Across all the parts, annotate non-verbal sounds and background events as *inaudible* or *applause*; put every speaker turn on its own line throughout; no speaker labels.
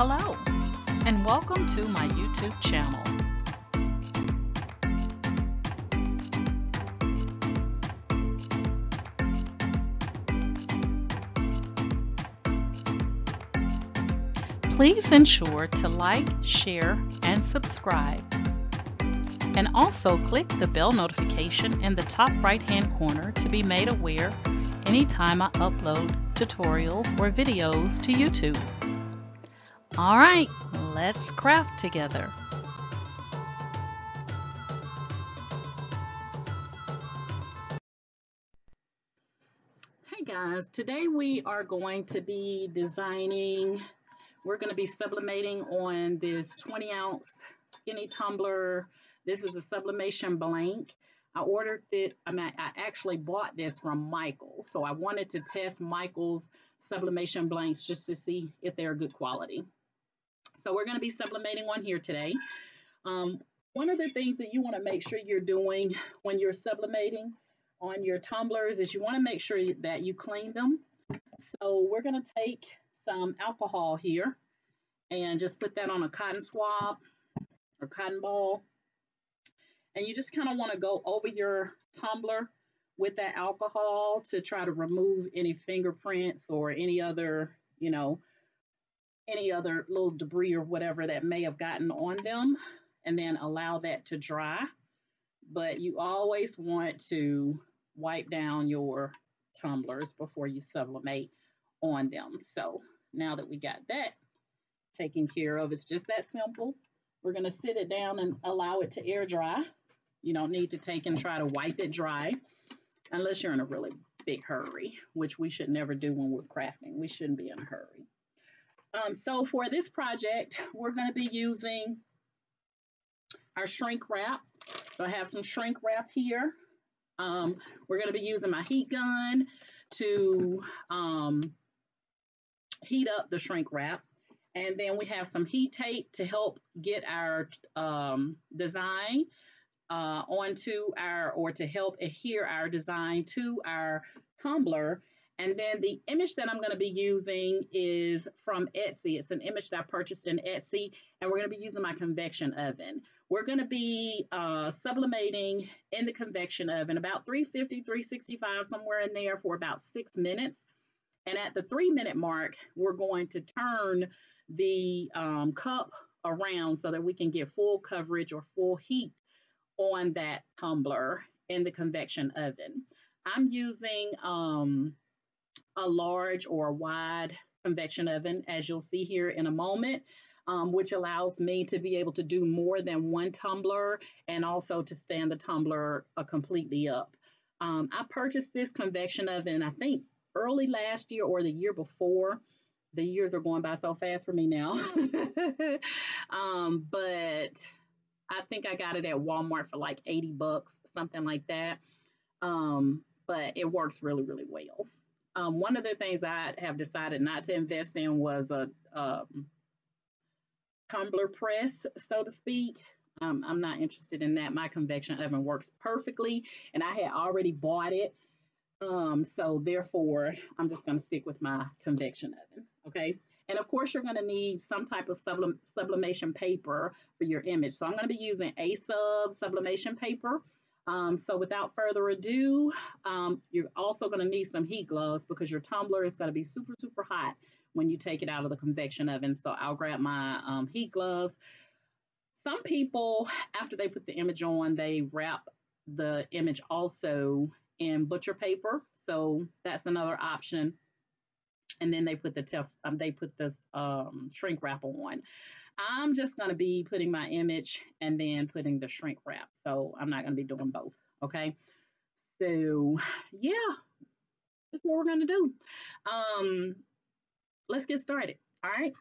Hello, and welcome to my YouTube channel. Please ensure to like, share, and subscribe. And also click the bell notification in the top right hand corner to be made aware anytime I upload tutorials or videos to YouTube. Alright, let's craft together. Hey guys, today we are going to be designing, we're going to be sublimating on this 20 ounce skinny tumbler. This is a sublimation blank. I ordered it, I mean, I actually bought this from Michaels. So I wanted to test Michaels sublimation blanks just to see if they're good quality. So we're going to be sublimating one here today. Um, one of the things that you want to make sure you're doing when you're sublimating on your tumblers is you want to make sure that you clean them. So we're going to take some alcohol here and just put that on a cotton swab or cotton ball. And you just kind of want to go over your tumbler with that alcohol to try to remove any fingerprints or any other, you know, any other little debris or whatever that may have gotten on them and then allow that to dry. But you always want to wipe down your tumblers before you sublimate on them. So now that we got that taken care of, it's just that simple. We're to sit it down and allow it to air dry. You don't need to take and try to wipe it dry unless you're in a really big hurry, which we should never do when we're crafting. We shouldn't be in a hurry. Um, so for this project, we're going to be using our shrink wrap. So I have some shrink wrap here. Um, we're going to be using my heat gun to um, heat up the shrink wrap. And then we have some heat tape to help get our um, design uh, onto our, or to help adhere our design to our tumbler. And then the image that I'm going to be using is from Etsy. It's an image that I purchased in Etsy, and we're going to be using my convection oven. We're going to be uh, sublimating in the convection oven about 350, 365, somewhere in there for about six minutes. And at the three minute mark, we're going to turn the um, cup around so that we can get full coverage or full heat on that tumbler in the convection oven. I'm using um, a large or a wide convection oven, as you'll see here in a moment, um, which allows me to be able to do more than one tumbler and also to stand the tumbler uh, completely up. Um, I purchased this convection oven, I think, early last year or the year before. The years are going by so fast for me now. *laughs* um, but I think I got it at Walmart for like 80 bucks, something like that. Um, but it works really, really well. Um, one of the things I have decided not to invest in was a, a um, tumbler press, so to speak. Um, I'm not interested in that. My convection oven works perfectly, and I had already bought it. Um, so therefore, I'm just going to stick with my convection oven. Okay. And of course, you're going to need some type of sublim sublimation paper for your image. So I'm going to be using A-Sub sublimation paper. Um, so without further ado, um, you're also going to need some heat gloves because your tumbler is going to be super, super hot when you take it out of the convection oven. So I'll grab my um, heat gloves. Some people, after they put the image on, they wrap the image also in butcher paper. So that's another option. And then they put the tef um, they put this um, shrink wrap on. I'm just going to be putting my image and then putting the shrink wrap. So I'm not going to be doing both. Okay. So yeah, that's what we're going to do. Um, let's get started. All right.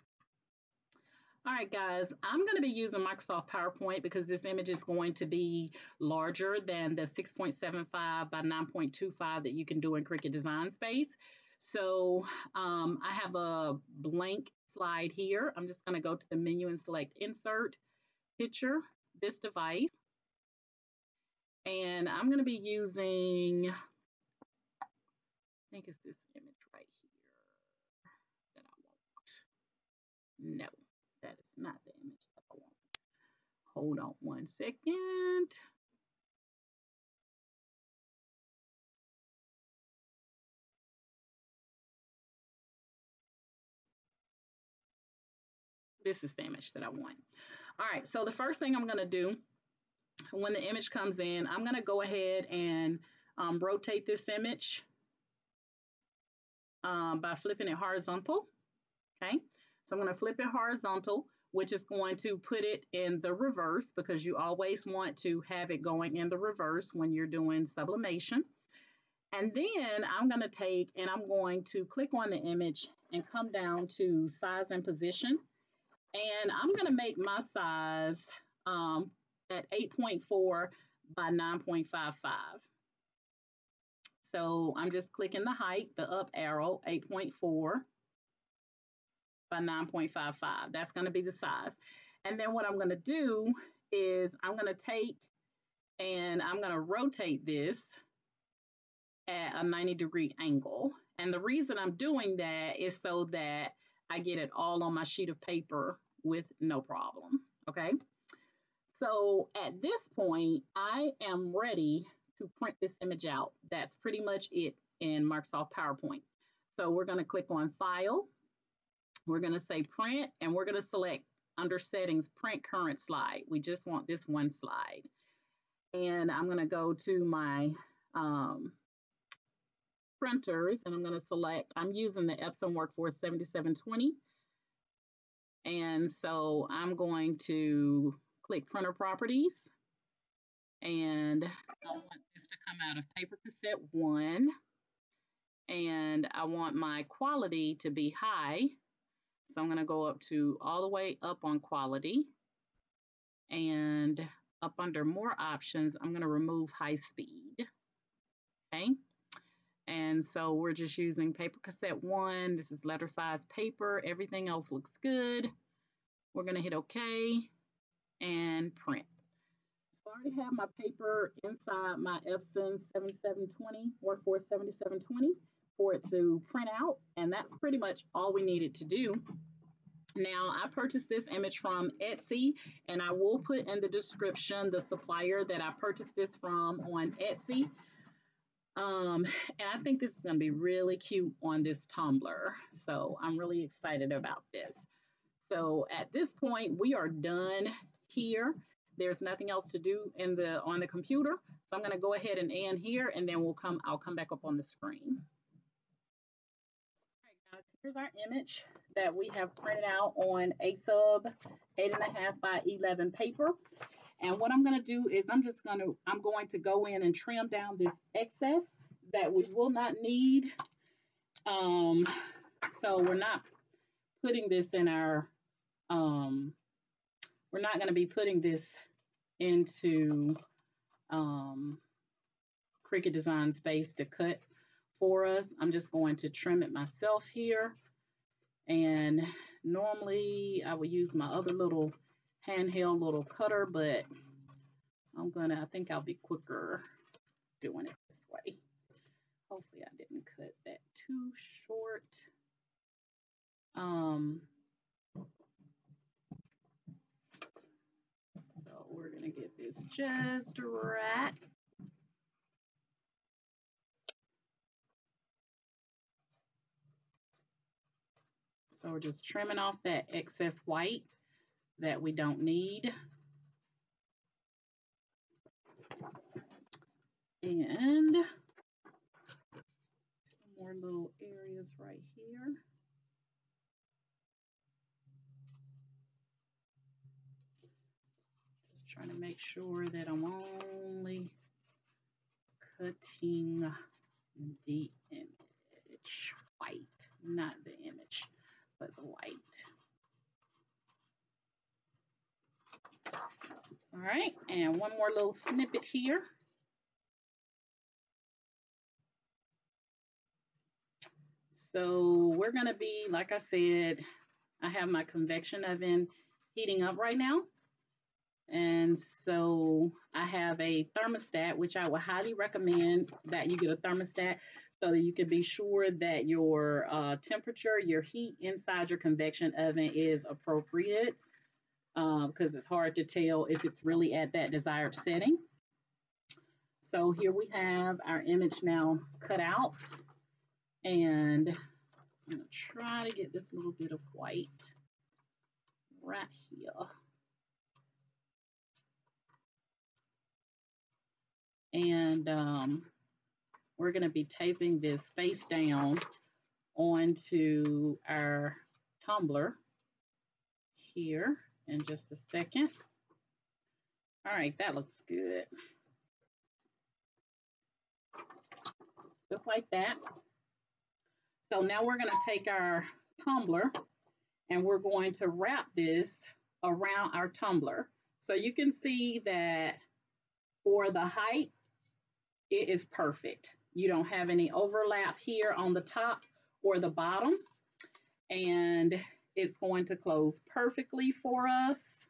All right, guys, I'm going to be using Microsoft PowerPoint because this image is going to be larger than the 6.75 by 9.25 that you can do in Cricut Design Space. So um, I have a blank slide here. I'm just going to go to the menu and select Insert, Picture, this device. And I'm going to be using, I think it's this image right here that I want. No, that is not the image that I want. Hold on one second. This is the image that I want. All right, so the first thing I'm gonna do when the image comes in, I'm gonna go ahead and um, rotate this image um, by flipping it horizontal, okay? So I'm gonna flip it horizontal, which is going to put it in the reverse because you always want to have it going in the reverse when you're doing sublimation. And then I'm gonna take and I'm going to click on the image and come down to size and position. And I'm going to make my size um, at 8.4 by 9.55. So I'm just clicking the height, the up arrow, 8.4 by 9.55. That's going to be the size. And then what I'm going to do is I'm going to take and I'm going to rotate this at a 90 degree angle. And the reason I'm doing that is so that I get it all on my sheet of paper with no problem, okay? So at this point, I am ready to print this image out. That's pretty much it in Microsoft PowerPoint. So we're gonna click on File, we're gonna say Print, and we're gonna select under Settings, Print Current Slide. We just want this one slide. And I'm gonna go to my um, printers and I'm going to select, I'm using the Epson Workforce 7720. And so I'm going to click printer properties and I want this to come out of paper cassette one and I want my quality to be high. So I'm going to go up to all the way up on quality and up under more options, I'm going to remove high speed. Okay. And so we're just using paper cassette one. This is letter size paper. Everything else looks good. We're gonna hit okay and print. So I already have my paper inside my Epson 7720, Workforce 7720 for it to print out. And that's pretty much all we needed to do. Now, I purchased this image from Etsy, and I will put in the description the supplier that I purchased this from on Etsy. Um, and I think this is going to be really cute on this tumbler. So I'm really excited about this. So at this point, we are done here. There's nothing else to do in the on the computer. So I'm going to go ahead and end here, and then we'll come. I'll come back up on the screen. All right, guys. Here's our image that we have printed out on a sub eight and a half by 11 paper. And what I'm going to do is I'm just going to, I'm going to go in and trim down this excess that we will not need. Um, so we're not putting this in our, um, we're not going to be putting this into um, Cricut Design Space to cut for us. I'm just going to trim it myself here. And normally I would use my other little handheld little cutter, but I'm gonna, I think I'll be quicker doing it this way. Hopefully I didn't cut that too short. Um, so we're gonna get this just right. So we're just trimming off that excess white that we don't need. And more little areas right here. Just trying to make sure that I'm only cutting the image white, not the image, but the white. All right, and one more little snippet here. So we're gonna be, like I said, I have my convection oven heating up right now. And so I have a thermostat, which I would highly recommend that you get a thermostat so that you can be sure that your uh, temperature, your heat inside your convection oven is appropriate. Because um, it's hard to tell if it's really at that desired setting. So here we have our image now cut out and I'm going to try to get this little bit of white right here. And um, we're going to be taping this face down onto our tumbler here in just a second. All right, that looks good. Just like that. So now we're going to take our tumbler and we're going to wrap this around our tumbler. So you can see that for the height, it is perfect. You don't have any overlap here on the top or the bottom. And it's going to close perfectly for us.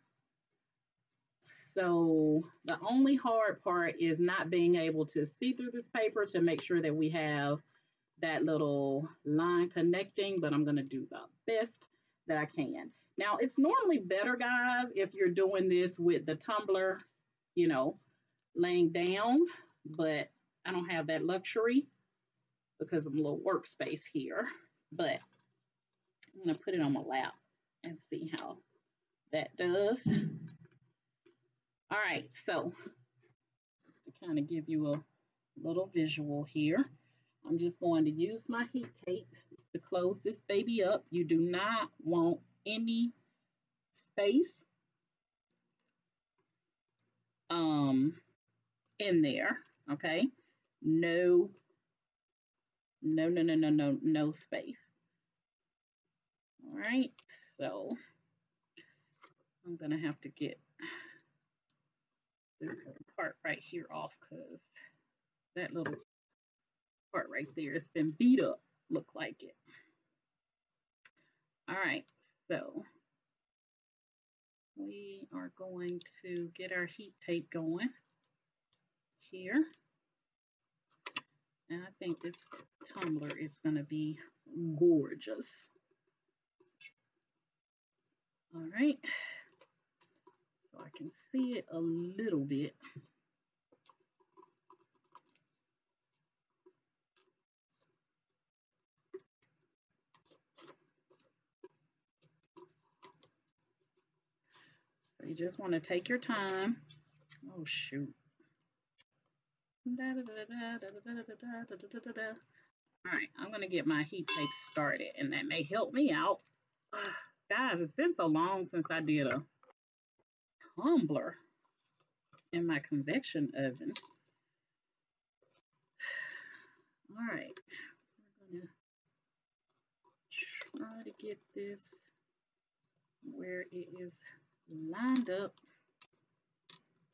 So the only hard part is not being able to see through this paper to make sure that we have that little line connecting, but I'm going to do the best that I can. Now, it's normally better, guys, if you're doing this with the tumbler, you know, laying down, but I don't have that luxury because of a little workspace here. But I'm going to put it on my lap and see how that does. All right, so just to kind of give you a little visual here, I'm just going to use my heat tape to close this baby up. You do not want any space um, in there, okay? No, no, no, no, no, no, no space. All right, so I'm to have to get this part right here off because that little part right there has been beat up, look like it. All right, so we are going to get our heat tape going here. And I think this tumbler is to be gorgeous. All right, so I can see it a little bit. So you just want to take your time. Oh, shoot. All right, I'm going to get my heat tape started, and that may help me out. Guys, it's been so long since I did a tumbler in my convection oven. *sighs* All right, we're to try to get this where it is lined up.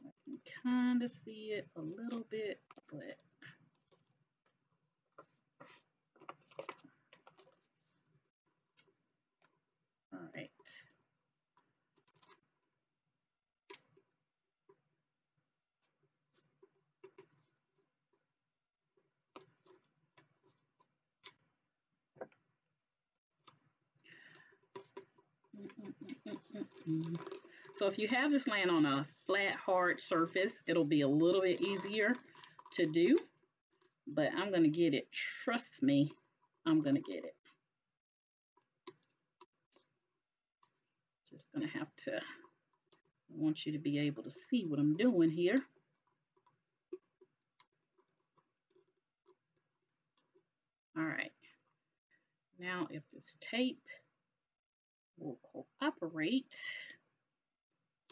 I can kind of see it a little bit, but all right. Mm-hmm. So if you have this laying on a flat, hard surface, it'll be a little bit easier to do. But I'm going to get it. Trust me, I'm going to get it. Just going to have to, I want you to be able to see what I'm doing here. All right. Now if this tape will cooperate,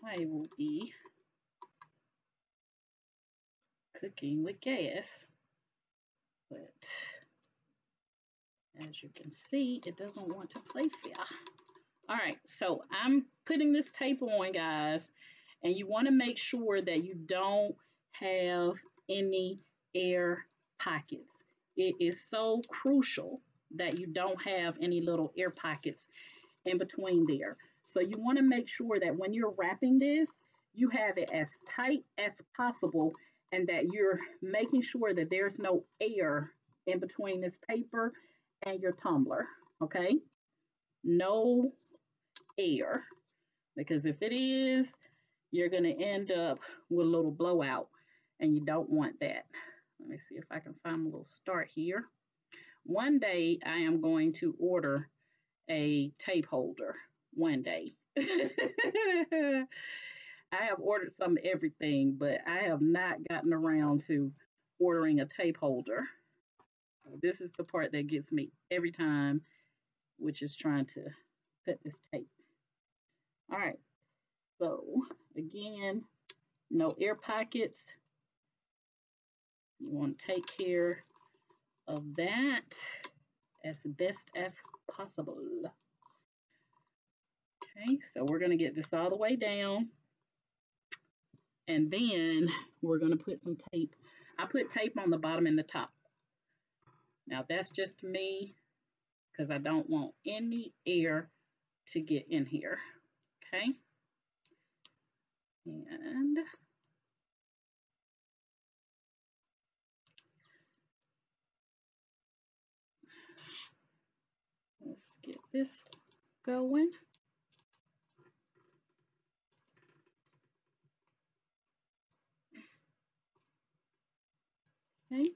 I will be cooking with gas. But as you can see, it doesn't want to play fair. All right, so I'm putting this tape on, guys, and you want to make sure that you don't have any air pockets. It is so crucial that you don't have any little air pockets in between there. So you want to make sure that when you're wrapping this, you have it as tight as possible and that you're making sure that there's no air in between this paper and your tumbler, okay? No air. because if it is, you're going to end up with a little blowout and you don't want that. Let me see if I can find a little start here. One day I am going to order a tape holder. One day. *laughs* I have ordered some everything, but I have not gotten around to ordering a tape holder. This is the part that gets me every time, which is trying to cut this tape. All right, so again, no air pockets. You want to take care of that as best as possible. Okay, so we're going to get this all the way down. And then we're going to put some tape. I put tape on the bottom and the top. Now that's just me because I don't want any air to get in here. Okay. And let's get this going. Okay.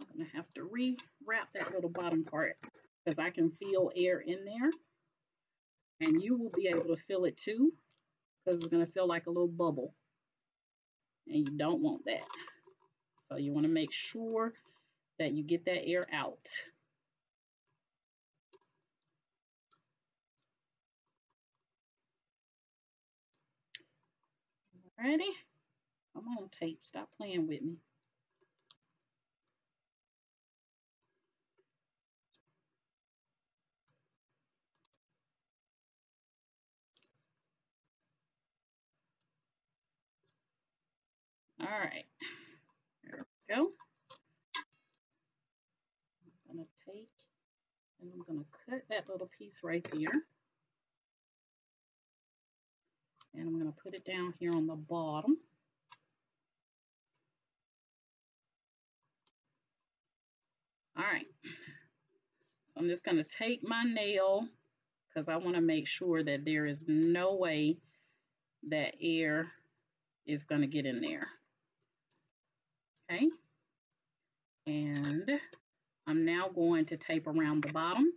I'm going to have to rewrap that little bottom part because I can feel air in there. And you will be able to feel it too because it's going to feel like a little bubble. And you don't want that. So you want to make sure that you get that air out. Ready? Come on, tape. Stop playing with me. All right, there we go. I'm going to take and I'm to cut that little piece right there. And I'm going to put it down here on the bottom. All right, so I'm just going to take my nail because I want to make sure that there is no way that air is going to get in there. Okay. And I'm now going to tape around the bottom.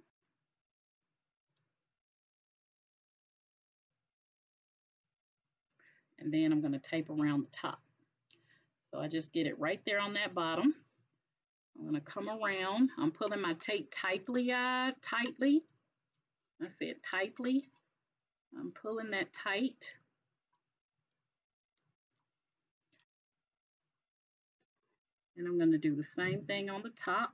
And then I'm going to tape around the top. So I just get it right there on that bottom. I'm going to come around. I'm pulling my tape tightly, uh, tightly. I said tightly. I'm pulling that tight. And I'm going to do the same thing on the top.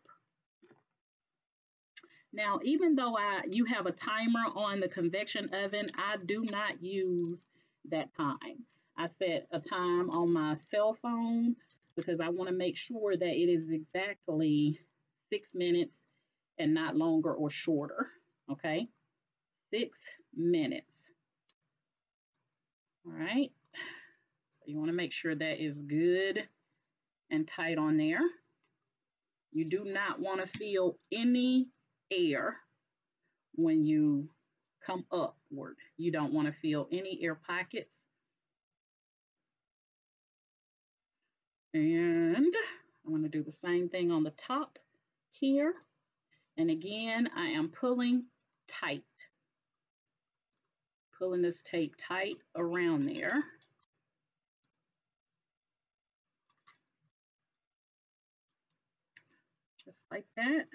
Now, even though I you have a timer on the convection oven, I do not use that time. I set a time on my cell phone because I want to make sure that it is exactly six minutes and not longer or shorter. Okay, six minutes. All right, so you want to make sure that is good and tight on there. You do not want to feel any air when you come upward. You don't want to feel any air pockets. And I'm going to do the same thing on the top here. And again, I am pulling tight. Pulling this tape tight around there. just like that.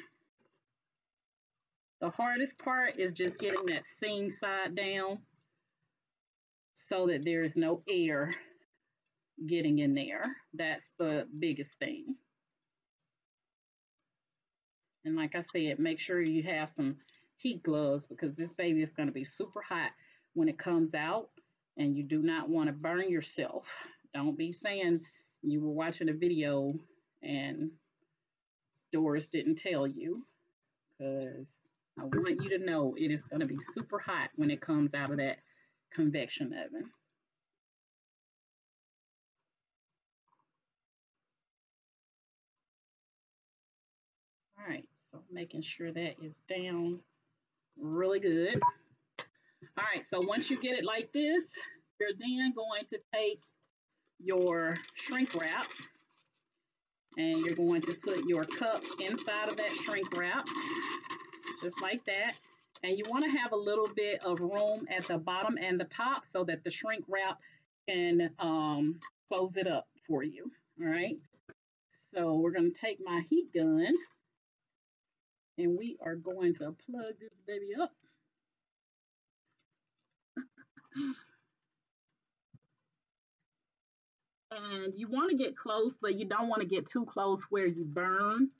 The hardest part is just getting that seam side down so that there is no air getting in there. That's the biggest thing. And like I said, make sure you have some heat gloves because this baby is going to be super hot when it comes out and you do not want to burn yourself. Don't be saying you were watching a video and Doris didn't tell you because I want you to know it is going to be super hot when it comes out of that convection oven. All right, so making sure that is down really good. All right, so once you get it like this, you're then going to take your shrink wrap and you're going to put your cup inside of that shrink wrap, just like that. And you want to have a little bit of room at the bottom and the top so that the shrink wrap can um, close it up for you. All right. So we're going to take my heat gun and we are going to plug this baby up. and you want to get close, but you don't want to get too close where you burn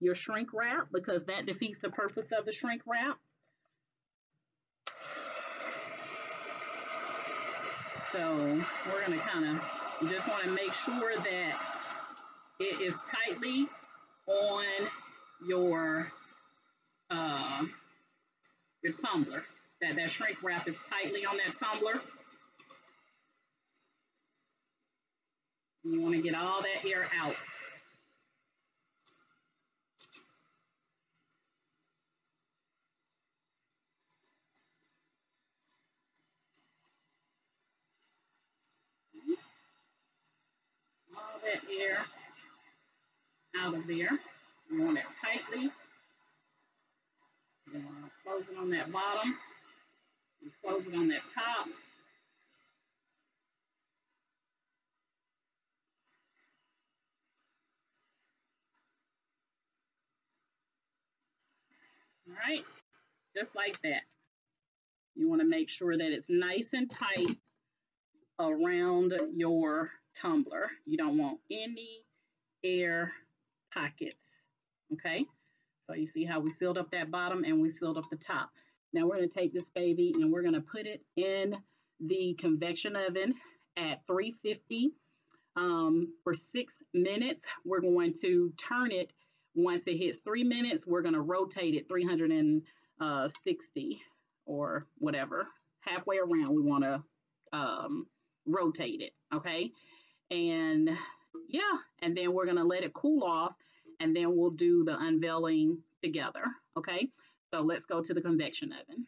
your shrink wrap because that defeats the purpose of the shrink wrap. So we're going to kind of, just want to make sure that it is tightly on your uh, your tumbler. That that shrink wrap is tightly on that tumbler. You want to get all that air out. All that air out of there. You want it tightly. You close it on that bottom. And close it on that top. All right, just like that. You want to make sure that it's nice and tight around your tumbler. You don't want any air pockets, okay? So you see how we sealed up that bottom and we sealed up the top. Now we're going to take this baby and we're going to put it in the convection oven at 350 um, for six minutes. We're going to turn it once it hits three minutes, we're going to rotate it 360 or whatever. Halfway around, we want to um, rotate it, okay? And yeah, and then we're going to let it cool off, and then we'll do the unveiling together, okay? So let's go to the convection oven.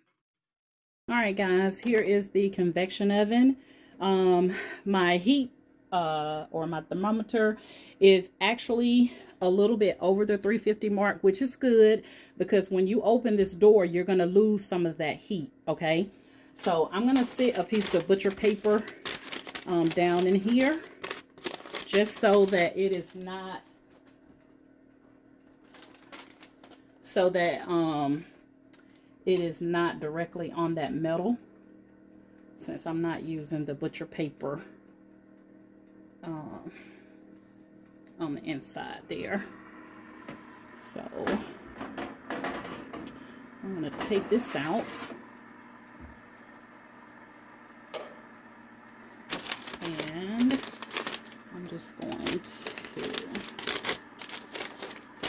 All right, guys, here is the convection oven. Um, my heat uh, or my thermometer is actually a little bit over the 350 mark, which is good because when you open this door, you're going to lose some of that heat, okay? So I'm going to sit a piece of butcher paper um, down in here just so that it is not, so that um, it is not directly on that metal since I'm not using the butcher paper. Um, on the inside there. So I'm to take this out. And I'm just going to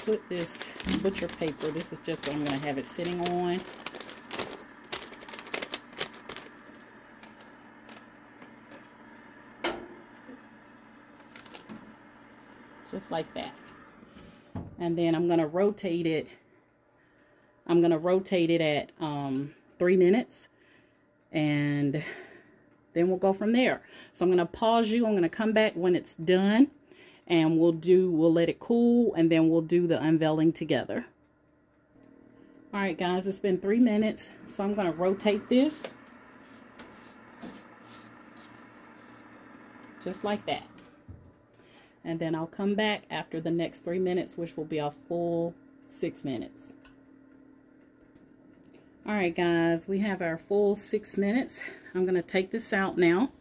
put this butcher paper, this is just what I'm going to have it sitting on. just like that. And then I'm going to rotate it. I'm going to rotate it at um, three minutes. And then we'll go from there. So I'm going to pause you. I'm going to come back when it's done. And we'll do, we'll let it cool. And then we'll do the unveiling together. All right, guys, it's been three minutes. So I'm going to rotate this. Just like that and then I'll come back after the next three minutes which will be a full six minutes all right guys we have our full six minutes. I'm gonna take this out now.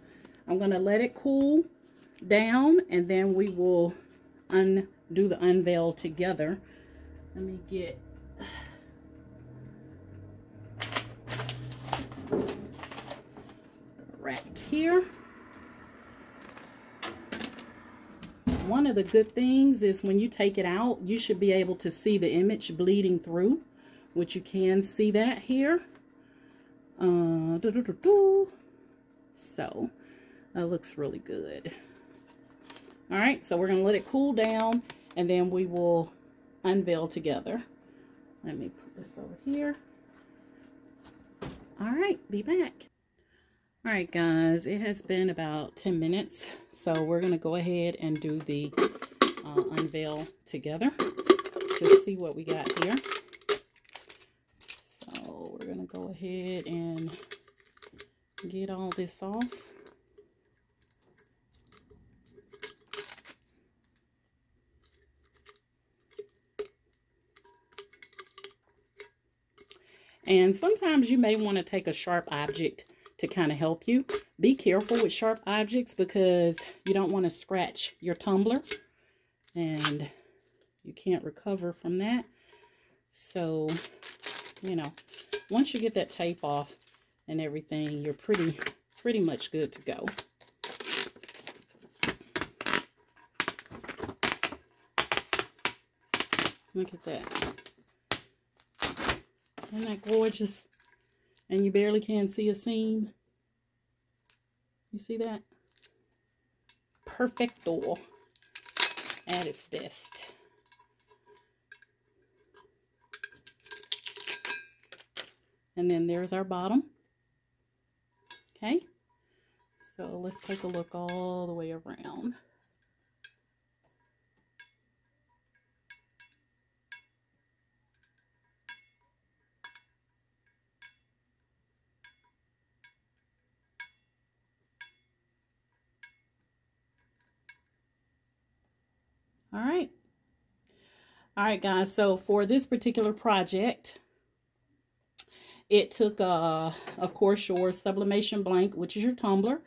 I'm gonna let it cool down and then we will undo the unveil together. Let me get rack here. One of the good things is when you take it out, you should be able to see the image bleeding through, which you can see that here. Uh, doo -doo -doo so, that looks really good. All right, so we're going to let it cool down, and then we will unveil together. Let me put this over here. All right, be back. All right, guys, it has been about 10 minutes. So we're going to go ahead and do the uh, unveil together. Just see what we got here. Go ahead and get all this off. And sometimes you may want to take a sharp object to kind of help you. Be careful with sharp objects because you don't want to scratch your tumbler and you can't recover from that. So, you know, once you get that tape off and everything, you're pretty, pretty much good to go. Look at that. Isn't that gorgeous? And you barely can see a seam. You see that? Perfecto at its best. And then there's our bottom. Okay. So let's take a look all the way around. All right. All right, guys. So for this particular project, it took, uh, of course, your sublimation blank, which is your tumbler,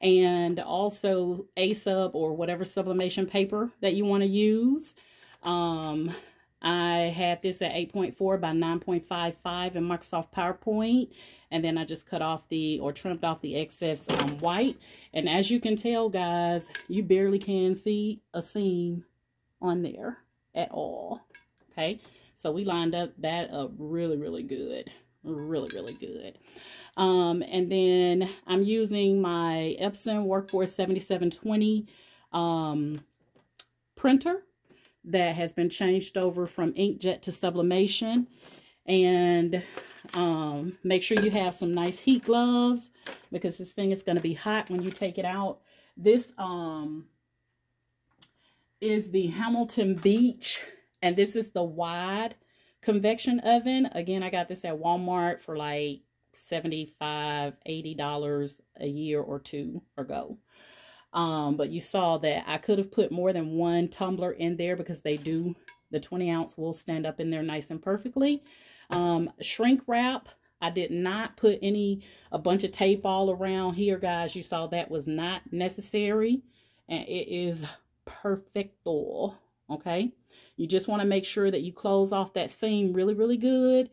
and also A-sub or whatever sublimation paper that you want to use. Um, I had this at 8.4 by 9.55 in Microsoft PowerPoint. And then I just cut off the, or trimmed off the excess um, white. And as you can tell, guys, you barely can see a seam on there at all. Okay, so we lined up that up really, really good. Really, really good. Um, and then I'm using my Epson Workforce 7720 um, printer that has been changed over from inkjet to sublimation. And um, make sure you have some nice heat gloves because this thing is going to be hot when you take it out. This um, is the Hamilton Beach, and this is the wide convection oven. Again, I got this at Walmart for like 75 $80 a year or two ago. Um, but you saw that I could have put more than one tumbler in there because they do, the 20 ounce will stand up in there nice and perfectly. Um, shrink wrap, I did not put any, a bunch of tape all around here, guys. You saw that was not necessary. And it is perfect perfecto, okay? You just want to make sure that you close off that seam really, really good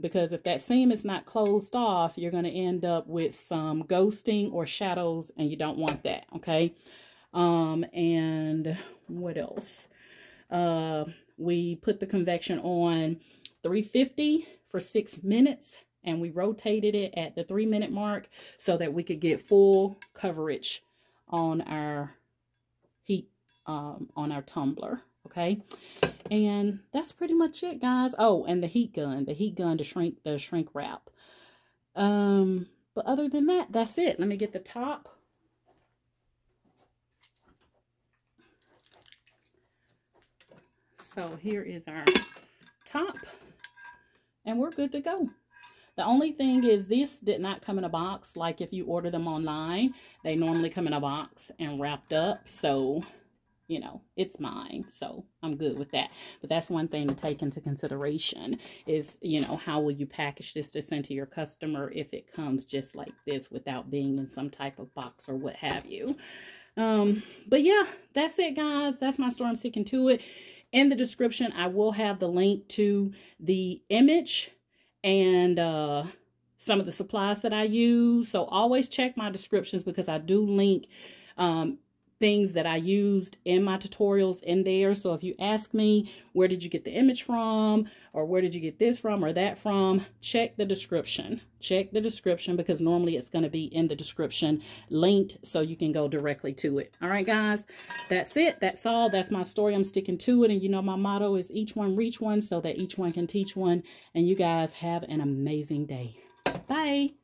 because if that seam is not closed off, you're going to end up with some ghosting or shadows and you don't want that, okay? Um, and what else? Uh, we put the convection on 350 for six minutes and we rotated it at the three minute mark so that we could get full coverage on our heat um, on our tumbler. Okay. And that's pretty much it, guys. Oh, and the heat gun. The heat gun to shrink the shrink wrap. Um, but other than that, that's it. Let me get the top. So here is our top. And we're good to go. The only thing is this did not come in a box like if you order them online. They normally come in a box and wrapped up. So you know, it's mine. So I'm good with that. But that's one thing to take into consideration is, you know, how will you package this to send to your customer if it comes just like this without being in some type of box or what have you. Um, but yeah, that's it, guys. That's my storm sticking to it. In the description, I will have the link to the image and uh, some of the supplies that I use. So always check my descriptions because I do link um, things that I used in my tutorials in there. So if you ask me, where did you get the image from? Or where did you get this from or that from? Check the description. Check the description because normally it's going to be in the description linked so you can go directly to it. All right, guys, that's it. That's all. That's my story. I'm sticking to it. And you know, my motto is each one reach one so that each one can teach one. And you guys have an amazing day. Bye.